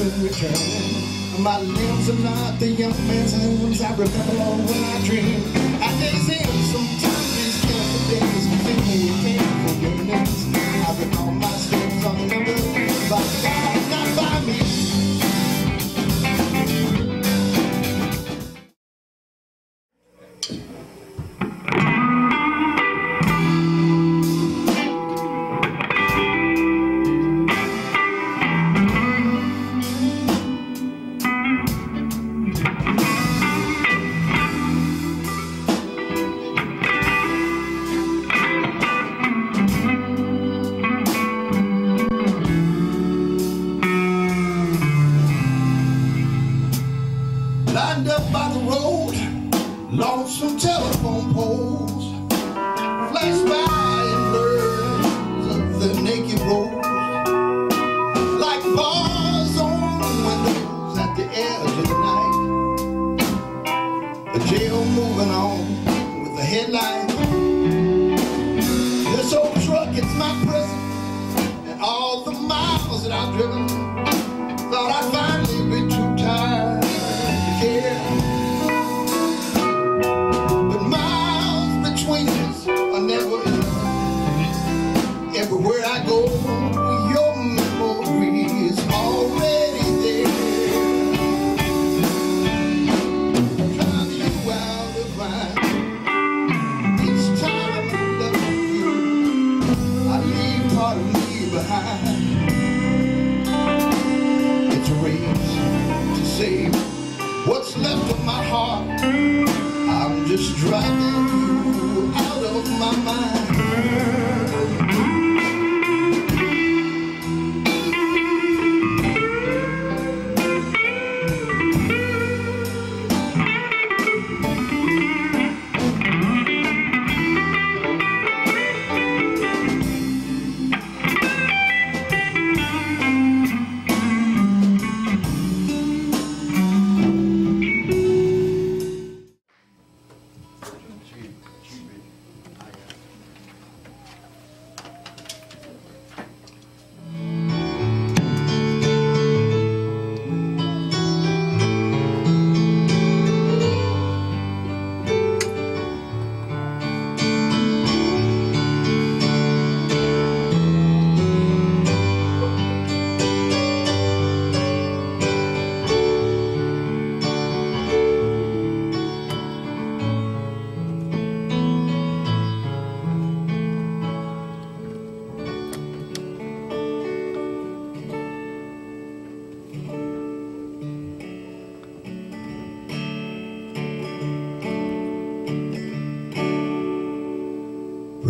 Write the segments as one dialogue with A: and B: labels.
A: and. My limbs are not the young man's limbs I remember when I dream. I go.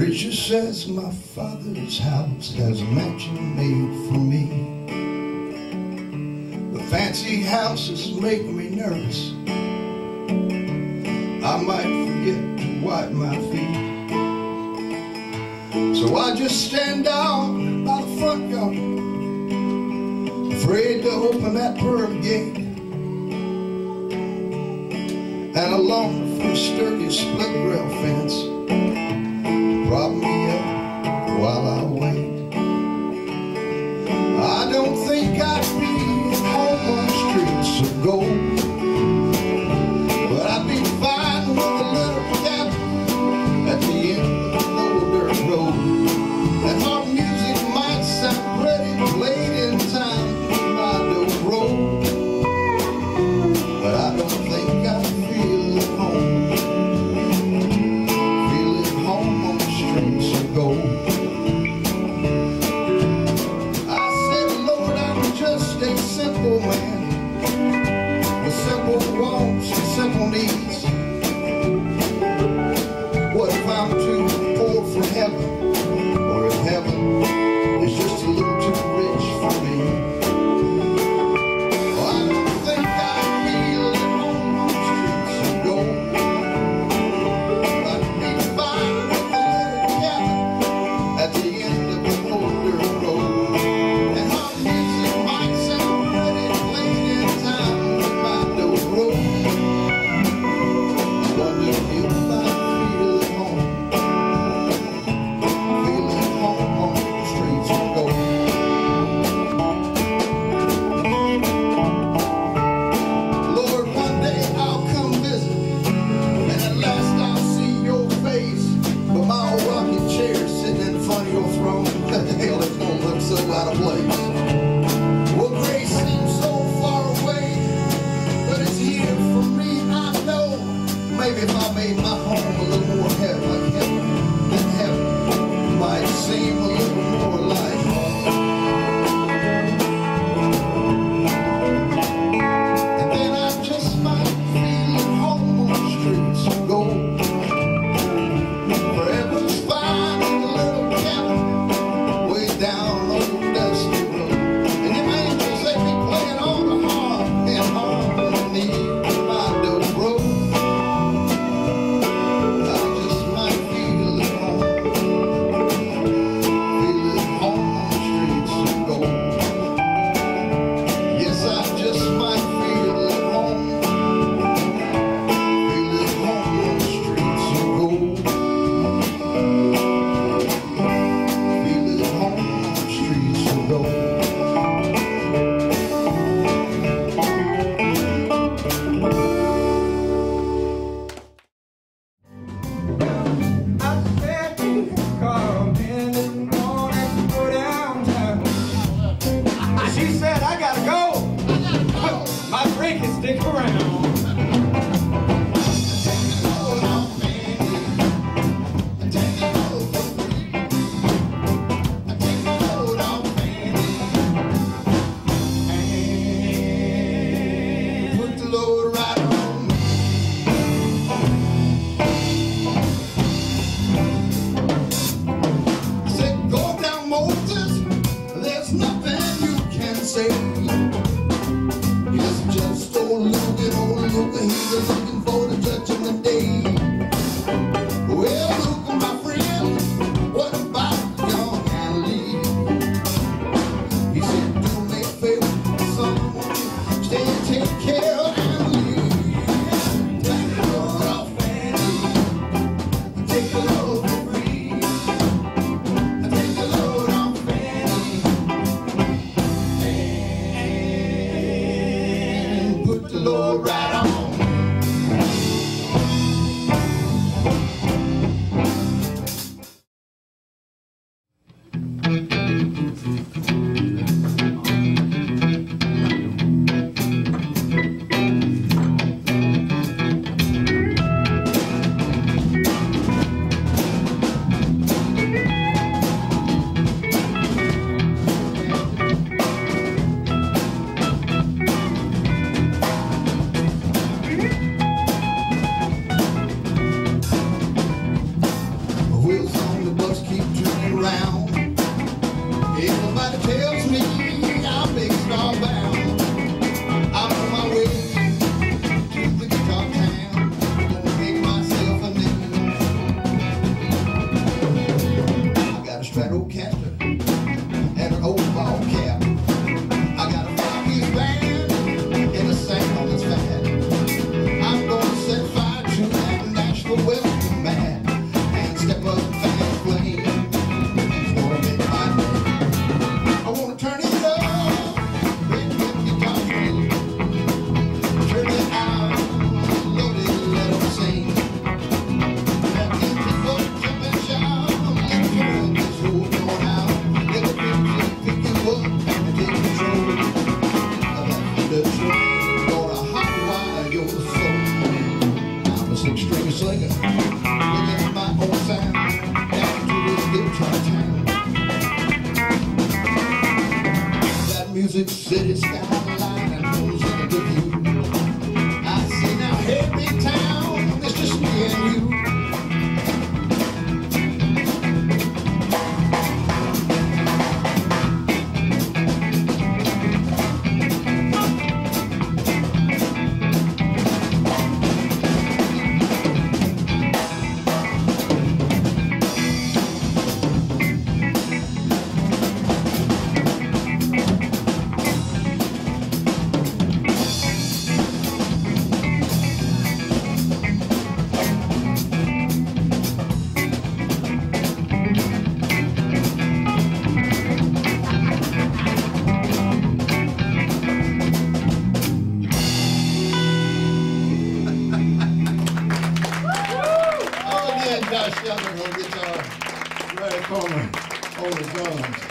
A: Richard says my father's house has a mansion made for me. The fancy houses make me nervous. I might forget to wipe my feet. So I just stand out by the front yard, afraid to open that pearl gate. And along the first sturdy split rail fence, problem music city on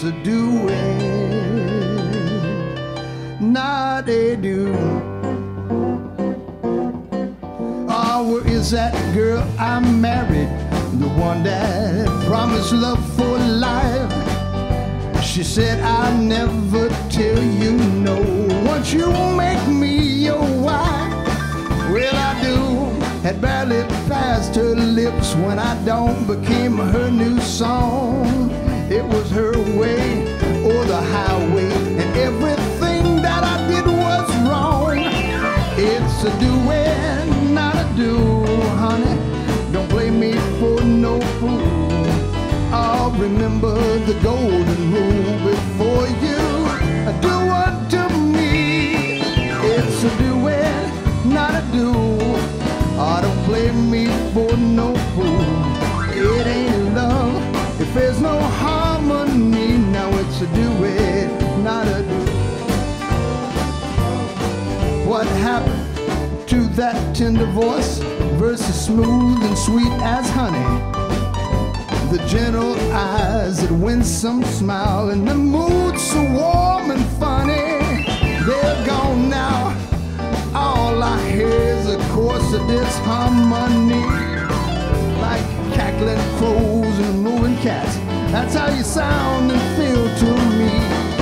A: To a doing, not a do. Oh, where is that girl I married? The one that promised love for life. She said, I'll never tell you no. Once you make me your wife, well, I do. Had barely passed her lips when I don't became her new song was her way or the highway, and everything that I did was wrong. It's a doing, not a do, honey. Don't blame me for no fool. I'll remember the golden rule before you do unto me. It's a doing, not a do. tender voice, verses smooth and sweet as honey the gentle eyes, that winsome smile, and the mood so warm and funny. They're gone now. All I hear is a chorus of disharmony, like cackling crows and moving cats. That's how you sound and feel to me.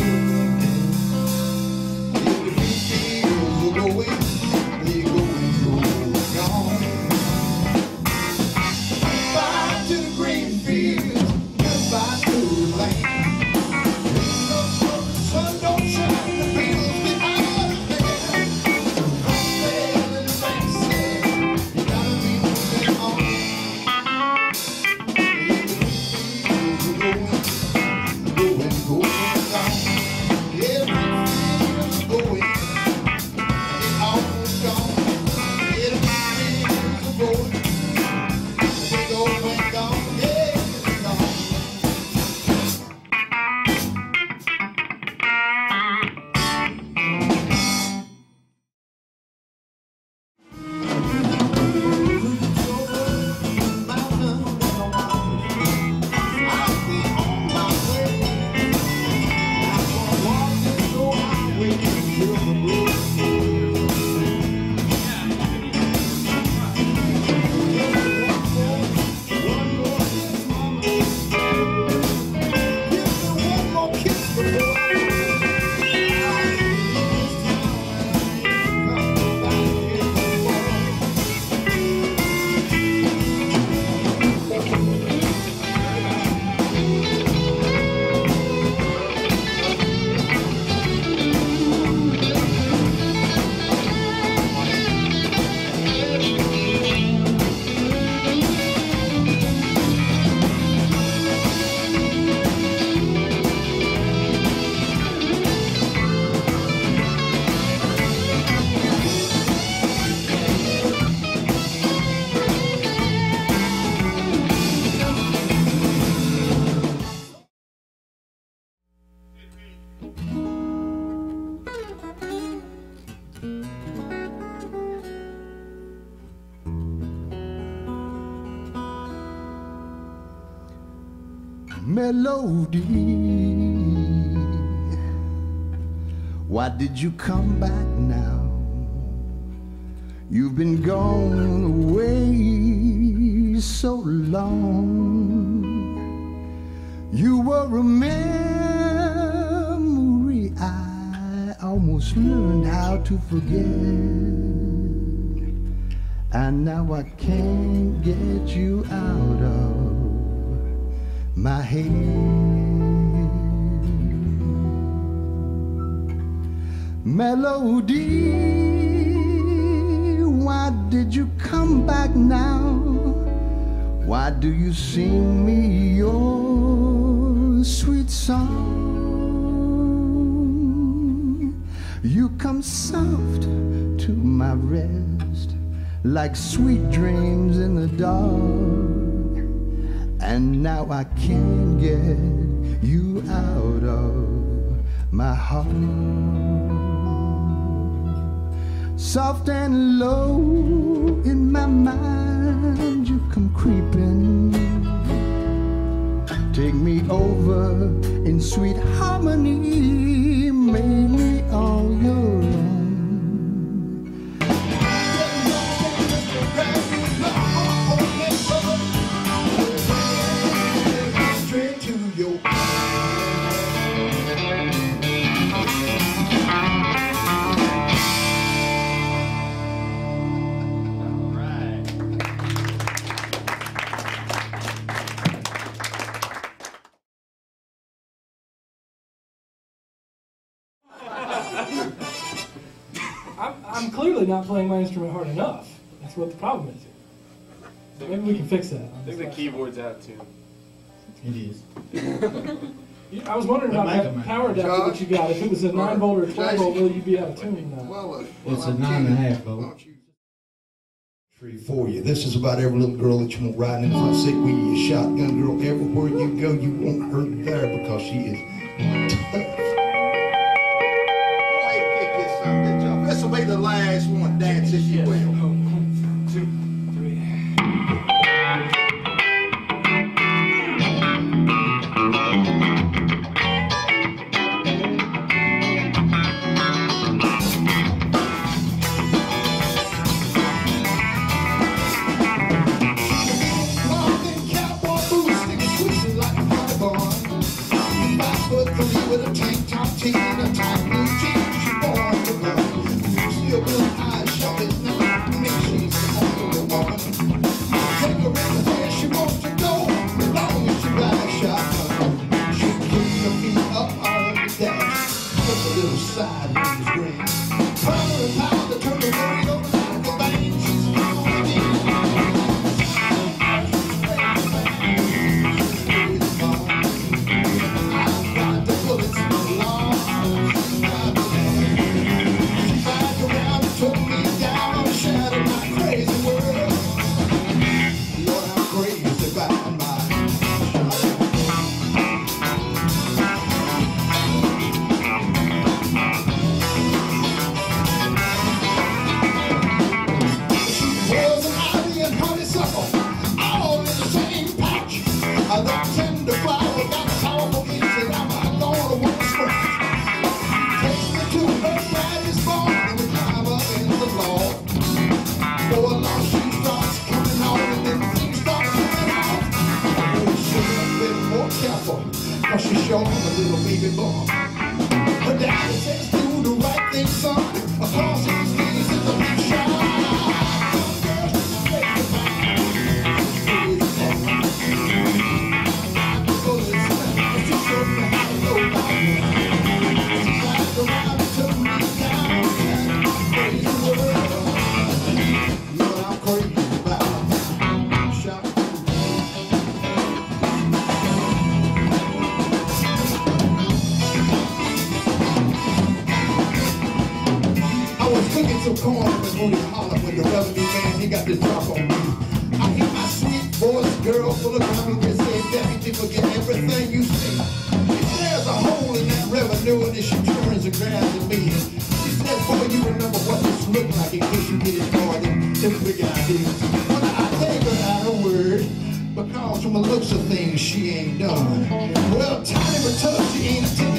A: you. Melody. Why did you come back now? You've been gone away so long. You were a memory I almost learned how to forget. And now I can't get you out of my head. Melody, why did you come back now? Why do you sing me your sweet song? You come soft to my rest like sweet dreams in the dark. And now I can't get you out of my heart. Soft and low in my mind, you come creeping. Take me over in sweet harmony, make me all your
B: not playing my instrument hard enough. That's what the problem is. here. Maybe we can fix that.
C: I think the keyboard's out too.
D: It is.
B: I was wondering about
D: make
B: that power adapter that you got. If it was a 9 volt or 12 volt, will you be out of tune? now?
A: Well, uh,
D: It's
A: well,
D: a
A: I'm
D: nine and a
A: kidding.
D: half volt.
A: Why Tree for you. This is about every little girl that you want riding in the front seat with you. Shotgun girl, everywhere you go, you want her there because she is the last one. Dance if you will. The revenue man, he got the drop on me. I hear my sweet voice, girl, full of confidence, say, Deputy, forget everything you see. If there's a hole in that revenue and then she turns and grabs at me. She said, boy, you remember what this looked like in case you get it more than them big ideas. When I take her out a word, because from the looks of things she ain't done. Well, tiny but tough, she ain't a